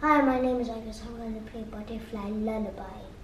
Hi, my name is Agus. I'm going to play Butterfly Lullaby.